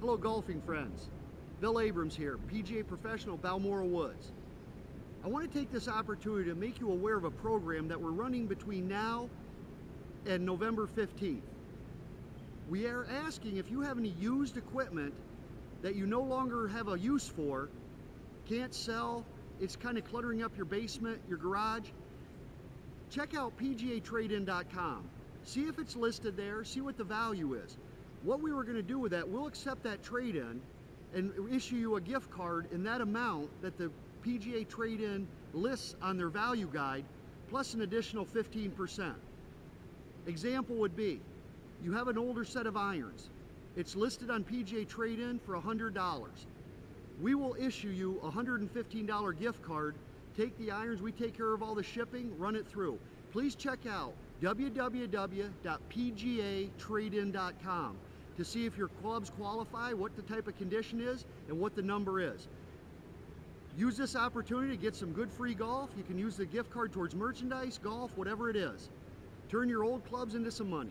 Hello, golfing friends. Bill Abrams here, PGA professional, Balmoral Woods. I want to take this opportunity to make you aware of a program that we're running between now and November 15th. We are asking if you have any used equipment that you no longer have a use for, can't sell, it's kind of cluttering up your basement, your garage, check out pgatradein.com. See if it's listed there, see what the value is. What we were going to do with that, we'll accept that trade-in and issue you a gift card in that amount that the PGA Trade-In lists on their value guide, plus an additional 15%. Example would be, you have an older set of irons. It's listed on PGA Trade-In for $100. We will issue you a $115 gift card. Take the irons, we take care of all the shipping, run it through. Please check out www.pgatradein.com to see if your clubs qualify, what the type of condition is, and what the number is. Use this opportunity to get some good free golf. You can use the gift card towards merchandise, golf, whatever it is. Turn your old clubs into some money.